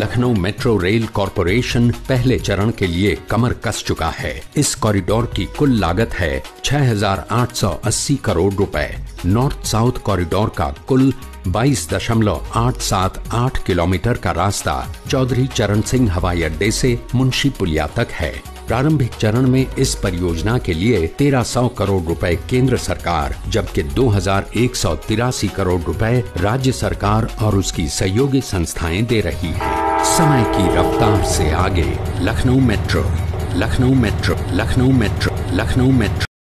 Lucknow metro rail corporation पहले चरण के लिए कमर कस चुका है। इस कॉरिडोर की कुल लागत है 6,880 करोड़ रुपए। नॉर्थ साउथ कॉरिडोर का कुल 22.878 किलोमीटर का रास्ता चौधरी चरण सिंह हवाई अड्डे से मुंशी पुलिया तक है। प्रारंभिक चरण में इस परियोजना के लिए 1300 करोड़ रुपए केंद्र सरकार जबकि दो हज़ार एक सौ तिरासी करोड़ रुपए राज्य सरकार और उसकी सहयोगी संस्थाएँ दे रही है। समय की रफ्तार से आगे Lucknow metro Lucknow metro Lucknow metro Lucknow metro.